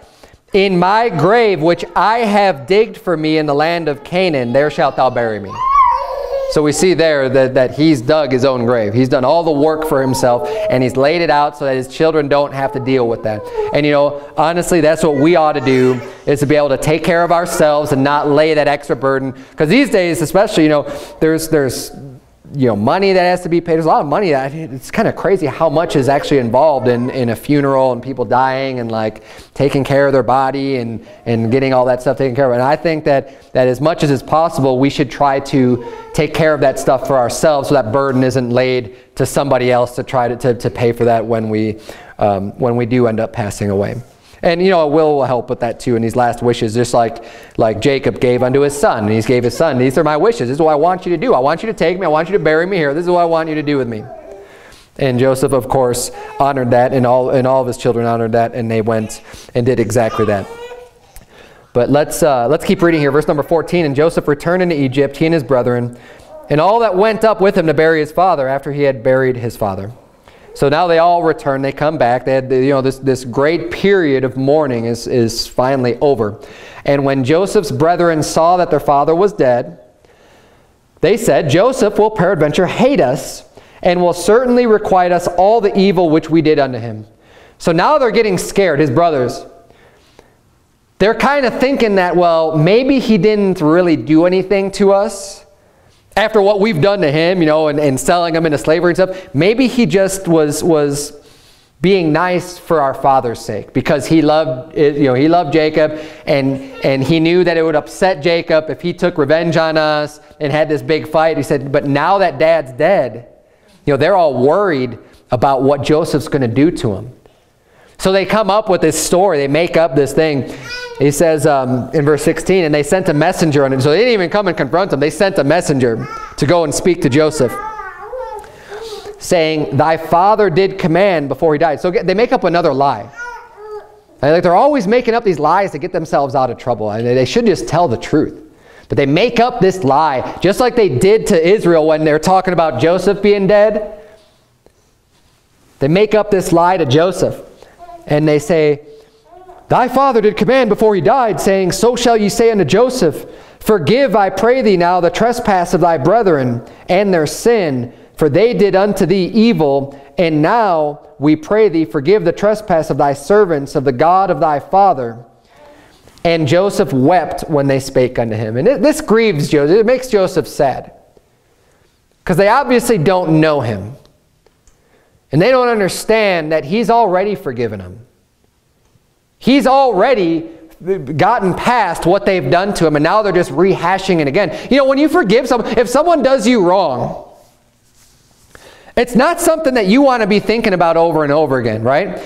[SPEAKER 1] In my grave, which I have digged for me in the land of Canaan, there shalt thou bury me. So we see there that, that he's dug his own grave. He's done all the work for himself and he's laid it out so that his children don't have to deal with that. And you know, honestly, that's what we ought to do is to be able to take care of ourselves and not lay that extra burden. Because these days, especially, you know, there's, there's you know, money that has to be paid. There's a lot of money that it's kind of crazy how much is actually involved in, in a funeral and people dying and like taking care of their body and, and getting all that stuff taken care of. And I think that, that as much as is possible, we should try to take care of that stuff for ourselves so that burden isn't laid to somebody else to try to, to, to pay for that when we, um, when we do end up passing away. And you know, Will will help with that too in these last wishes, just like, like Jacob gave unto his son. And he gave his son, these are my wishes. This is what I want you to do. I want you to take me. I want you to bury me here. This is what I want you to do with me. And Joseph, of course, honored that, and all, and all of his children honored that, and they went and did exactly that. But let's, uh, let's keep reading here. Verse number 14. And Joseph returned into Egypt, he and his brethren, and all that went up with him to bury his father after he had buried his father. So now they all return. They come back. They had, you know, this, this great period of mourning is, is finally over. And when Joseph's brethren saw that their father was dead, they said, Joseph will peradventure hate us and will certainly requite us all the evil which we did unto him. So now they're getting scared, his brothers. They're kind of thinking that, well, maybe he didn't really do anything to us after what we've done to him, you know, and, and selling him into slavery and stuff, maybe he just was, was being nice for our father's sake because he loved, you know, he loved Jacob and, and he knew that it would upset Jacob if he took revenge on us and had this big fight. He said, but now that dad's dead, you know, they're all worried about what Joseph's going to do to him. So they come up with this story. They make up this thing. He says um, in verse 16, and they sent a messenger on him. So they didn't even come and confront him. They sent a messenger to go and speak to Joseph, saying, Thy father did command before he died. So they make up another lie. Like they're always making up these lies to get themselves out of trouble. And they should just tell the truth. But they make up this lie, just like they did to Israel when they're talking about Joseph being dead. They make up this lie to Joseph. And they say, Thy father did command before he died, saying, So shall ye say unto Joseph, Forgive, I pray thee now, the trespass of thy brethren and their sin, for they did unto thee evil, and now we pray thee, forgive the trespass of thy servants, of the God of thy father. And Joseph wept when they spake unto him. And it, this grieves Joseph. It makes Joseph sad. Because they obviously don't know him. And they don't understand that he's already forgiven them. He's already gotten past what they've done to him, and now they're just rehashing it again. You know, when you forgive someone, if someone does you wrong, it's not something that you want to be thinking about over and over again, right?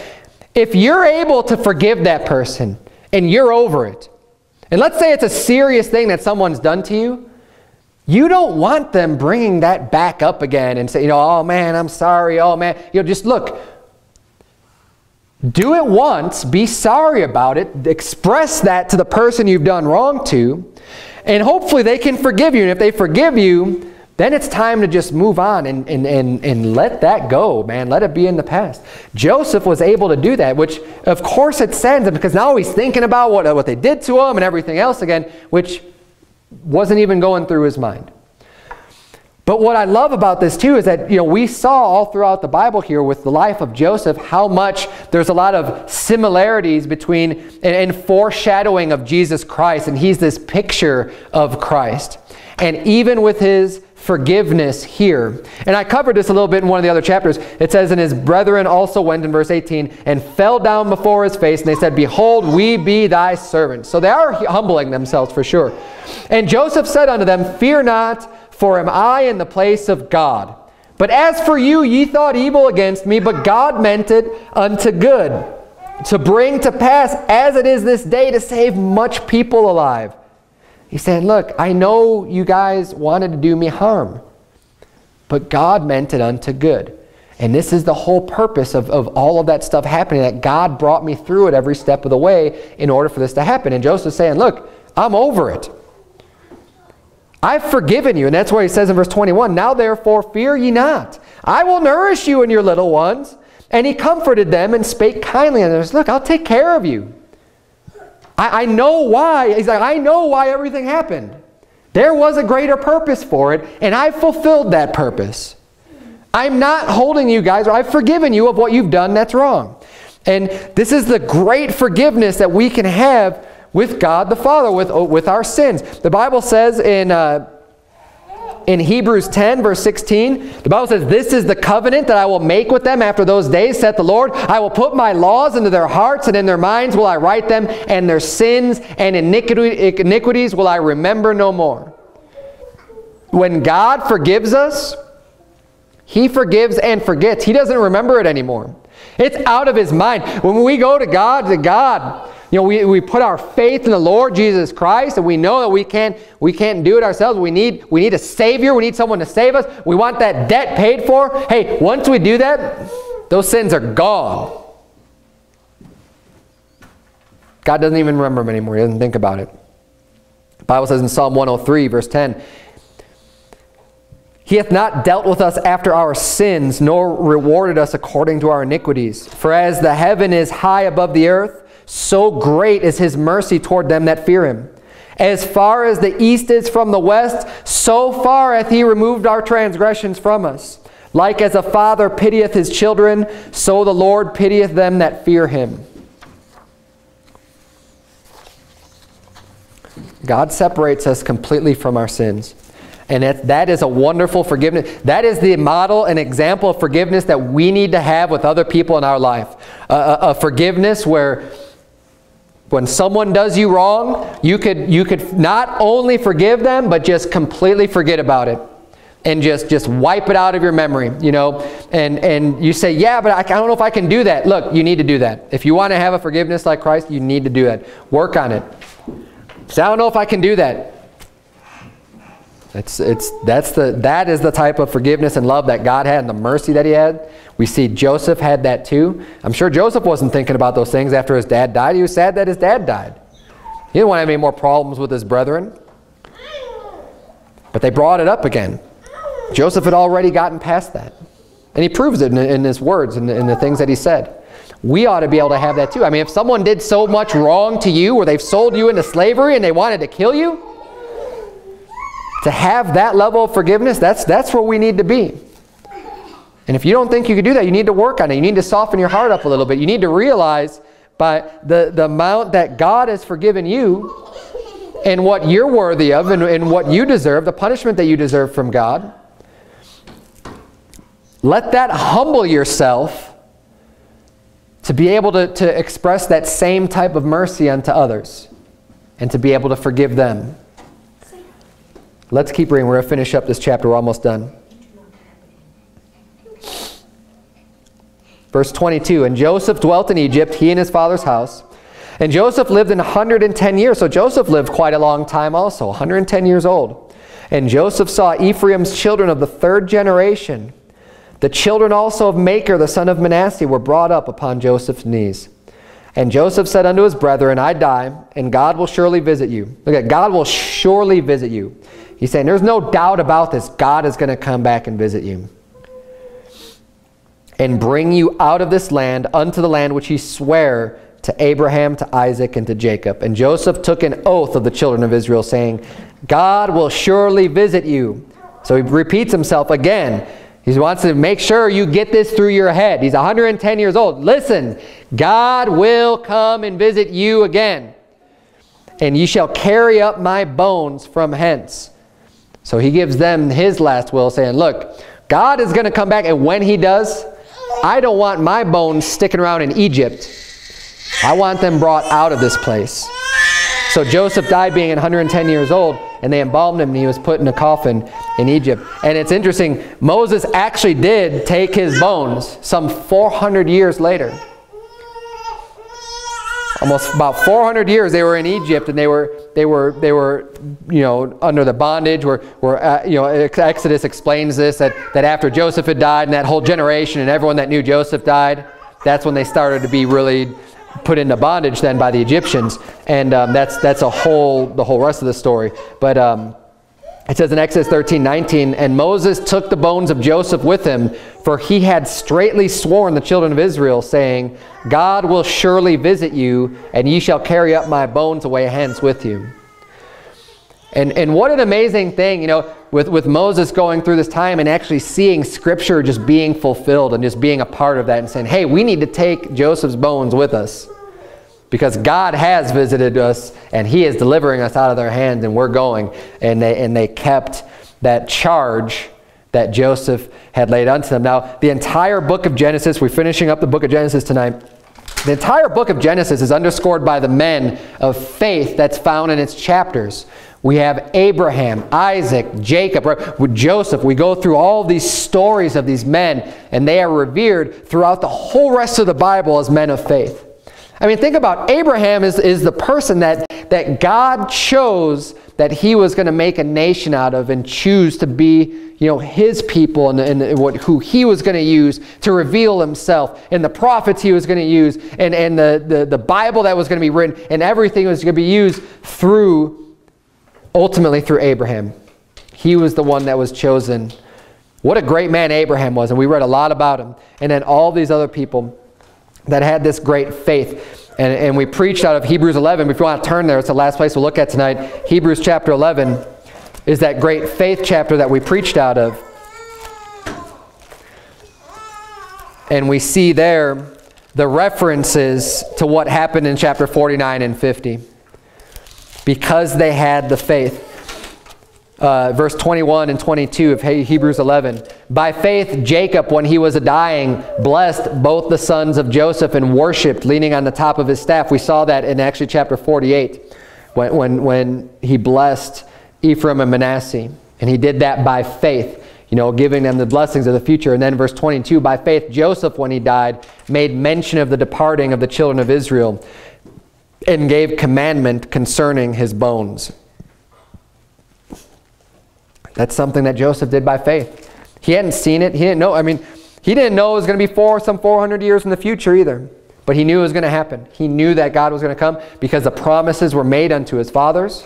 [SPEAKER 1] If you're able to forgive that person and you're over it, and let's say it's a serious thing that someone's done to you, you don't want them bringing that back up again and say, you know, oh man, I'm sorry, oh man. You know, just look, do it once, be sorry about it, express that to the person you've done wrong to, and hopefully they can forgive you. And if they forgive you, then it's time to just move on and, and, and, and let that go, man. Let it be in the past. Joseph was able to do that, which of course it sends him because now he's thinking about what, what they did to him and everything else again, which wasn't even going through his mind. But what I love about this too is that you know we saw all throughout the Bible here with the life of Joseph how much there's a lot of similarities between and, and foreshadowing of Jesus Christ and he's this picture of Christ. And even with his forgiveness here. And I covered this a little bit in one of the other chapters. It says, And his brethren also went in verse 18 and fell down before his face, and they said, Behold, we be thy servants. So they are humbling themselves for sure. And Joseph said unto them, Fear not, for am I in the place of God. But as for you, ye thought evil against me, but God meant it unto good, to bring to pass as it is this day to save much people alive. He's saying, look, I know you guys wanted to do me harm, but God meant it unto good. And this is the whole purpose of, of all of that stuff happening, that God brought me through it every step of the way in order for this to happen. And Joseph's saying, look, I'm over it. I've forgiven you. And that's why he says in verse 21, Now therefore fear ye not. I will nourish you and your little ones. And he comforted them and spake kindly unto them. Look, I'll take care of you. I, I know why. He's like, I know why everything happened. There was a greater purpose for it, and I fulfilled that purpose. I'm not holding you guys, or I've forgiven you of what you've done that's wrong. And this is the great forgiveness that we can have with God the Father, with, with our sins. The Bible says in uh, in Hebrews 10, verse 16, the Bible says, This is the covenant that I will make with them after those days, saith the Lord. I will put my laws into their hearts, and in their minds will I write them, and their sins and iniquities will I remember no more. When God forgives us, He forgives and forgets. He doesn't remember it anymore. It's out of His mind. When we go to God, to God, you know, we, we put our faith in the Lord Jesus Christ and we know that we can't, we can't do it ourselves. We need, we need a Savior. We need someone to save us. We want that debt paid for. Hey, once we do that, those sins are gone. God doesn't even remember them anymore. He doesn't think about it. The Bible says in Psalm 103, verse 10, He hath not dealt with us after our sins, nor rewarded us according to our iniquities. For as the heaven is high above the earth, so great is his mercy toward them that fear him. As far as the east is from the west, so far hath he removed our transgressions from us. Like as a father pitieth his children, so the Lord pitieth them that fear him. God separates us completely from our sins. And that, is a wonderful forgiveness. That is the model and example of forgiveness that we need to have with other people in our life. Uh, a, a forgiveness where when someone does you wrong, you could, you could not only forgive them, but just completely forget about it. And just, just wipe it out of your memory, you know. And, and you say, yeah, but I, I don't know if I can do that. Look, you need to do that. If you want to have a forgiveness like Christ, you need to do that. Work on it. So I don't know if I can do that. It's, it's, that's the, that is the type of forgiveness and love that God had and the mercy that he had. We see Joseph had that too. I'm sure Joseph wasn't thinking about those things after his dad died. He was sad that his dad died. He didn't want to have any more problems with his brethren. But they brought it up again. Joseph had already gotten past that. And he proves it in, in his words and in, in the things that he said. we ought to be able to have that too. I mean, if someone did so much wrong to you or they've sold you into slavery and they wanted to kill you, to have that level of forgiveness, that's, that's where we need to be. And if you don't think you can do that, you need to work on it. You need to soften your heart up a little bit. You need to realize by the, the amount that God has forgiven you and what you're worthy of and, and what you deserve, the punishment that you deserve from God, let that humble yourself to be able to, to express that same type of mercy unto others and to be able to forgive them. Let's keep reading. We're going to finish up this chapter. We're almost done. Verse 22, And Joseph dwelt in Egypt, he and his father's house. And Joseph lived in 110 years. So Joseph lived quite a long time also, 110 years old. And Joseph saw Ephraim's children of the third generation. The children also of Machir, the son of Manasseh, were brought up upon Joseph's knees. And Joseph said unto his brethren, I die, and God will surely visit you. Look at God will surely visit you. He's saying there's no doubt about this. God is going to come back and visit you. And bring you out of this land unto the land which he sware to Abraham, to Isaac, and to Jacob. And Joseph took an oath of the children of Israel, saying, God will surely visit you. So he repeats himself again. He wants to make sure you get this through your head. He's 110 years old. Listen, God will come and visit you again. And ye shall carry up my bones from hence. So he gives them his last will, saying, look, God is going to come back, and when he does, I don't want my bones sticking around in Egypt. I want them brought out of this place. So Joseph died being 110 years old, and they embalmed him, and he was put in a coffin in Egypt. And it's interesting, Moses actually did take his bones some 400 years later. Almost about 400 years they were in Egypt, and they were they were they were you know under the bondage. Where where uh, you know Exodus explains this that that after Joseph had died, and that whole generation and everyone that knew Joseph died, that's when they started to be really put into bondage then by the Egyptians, and um, that's that's a whole the whole rest of the story. But um, it says in Exodus 13, 19, And Moses took the bones of Joseph with him, for he had straitly sworn the children of Israel, saying, God will surely visit you, and ye shall carry up my bones away hence with you. And, and what an amazing thing, you know, with, with Moses going through this time and actually seeing Scripture just being fulfilled and just being a part of that and saying, hey, we need to take Joseph's bones with us because God has visited us and he is delivering us out of their hands and we're going. And they, and they kept that charge that Joseph had laid unto them. Now, the entire book of Genesis, we're finishing up the book of Genesis tonight. The entire book of Genesis is underscored by the men of faith that's found in its chapters. We have Abraham, Isaac, Jacob, with Joseph. We go through all these stories of these men, and they are revered throughout the whole rest of the Bible as men of faith. I mean, think about Abraham is, is the person that, that God chose that he was going to make a nation out of and choose to be, you know, his people and, and what, who he was going to use to reveal himself and the prophets he was going to use and, and the, the, the Bible that was going to be written and everything was going to be used through, ultimately through Abraham. He was the one that was chosen. What a great man Abraham was, and we read a lot about him. And then all these other people that had this great faith. And, and we preached out of Hebrews 11. If you want to turn there, it's the last place we'll look at tonight. Hebrews chapter 11 is that great faith chapter that we preached out of. And we see there the references to what happened in chapter 49 and 50. Because they had the faith uh, verse 21 and 22 of Hebrews 11. By faith, Jacob, when he was dying, blessed both the sons of Joseph and worshipped, leaning on the top of his staff. We saw that in actually chapter 48 when, when, when he blessed Ephraim and Manasseh. And he did that by faith, you know, giving them the blessings of the future. And then verse 22, by faith, Joseph, when he died, made mention of the departing of the children of Israel and gave commandment concerning his bones. That's something that Joseph did by faith. He hadn't seen it. He didn't know. I mean, he didn't know it was going to be for some 400 years in the future either. But he knew it was going to happen. He knew that God was going to come because the promises were made unto his fathers.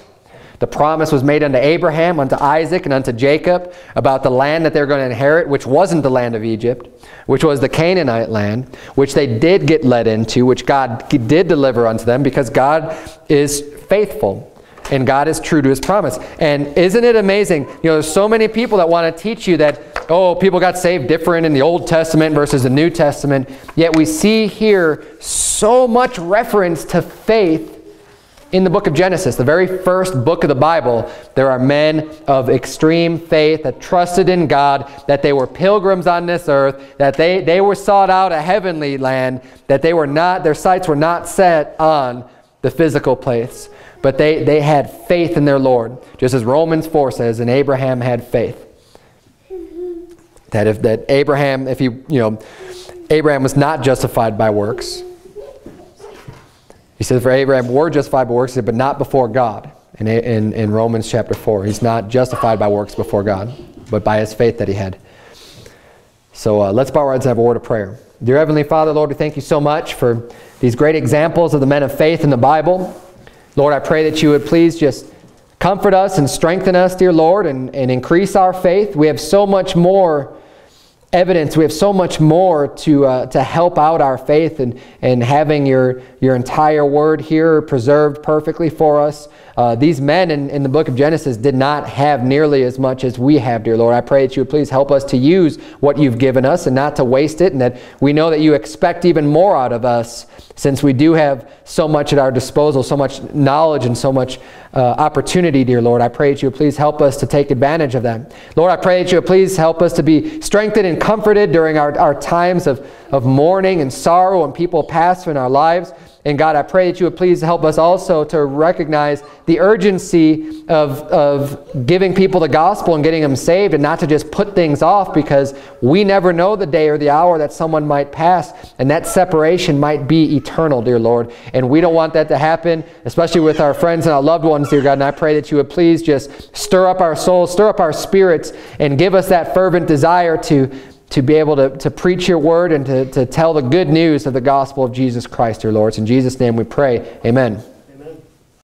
[SPEAKER 1] The promise was made unto Abraham, unto Isaac, and unto Jacob about the land that they're going to inherit, which wasn't the land of Egypt, which was the Canaanite land, which they did get led into, which God did deliver unto them because God is faithful and God is true to his promise. And isn't it amazing? You know, there's so many people that want to teach you that, oh, people got saved different in the Old Testament versus the New Testament. Yet we see here so much reference to faith in the book of Genesis, the very first book of the Bible, there are men of extreme faith that trusted in God, that they were pilgrims on this earth, that they, they were sought out a heavenly land, that they were not, their sights were not set on the physical place. But they, they had faith in their Lord, just as Romans 4 says, and Abraham had faith. That if that Abraham, if he, you know, Abraham was not justified by works. He says, for Abraham were justified by works, but not before God. In, in, in Romans chapter 4, he's not justified by works before God, but by his faith that he had. So uh, let's bow our heads and have a word of prayer. Dear Heavenly Father, Lord, we thank you so much for these great examples of the men of faith in the Bible. Lord, I pray that you would please just comfort us and strengthen us, dear Lord, and, and increase our faith. We have so much more evidence. We have so much more to, uh, to help out our faith and, and having your, your entire word here preserved perfectly for us. Uh, these men in, in the book of Genesis did not have nearly as much as we have, dear Lord. I pray that you would please help us to use what you've given us and not to waste it, and that we know that you expect even more out of us since we do have so much at our disposal, so much knowledge and so much uh, opportunity, dear Lord. I pray that you please help us to take advantage of that. Lord, I pray that you please help us to be strengthened and comforted during our, our times of, of mourning and sorrow when people pass in our lives. And God, I pray that you would please help us also to recognize the urgency of, of giving people the gospel and getting them saved and not to just put things off because we never know the day or the hour that someone might pass and that separation might be eternal, dear Lord. And we don't want that to happen, especially with our friends and our loved ones, dear God. And I pray that you would please just stir up our souls, stir up our spirits, and give us that fervent desire to to be able to, to preach your word and to, to tell the good news of the gospel of Jesus Christ, dear Lord. It's in Jesus' name we pray. Amen.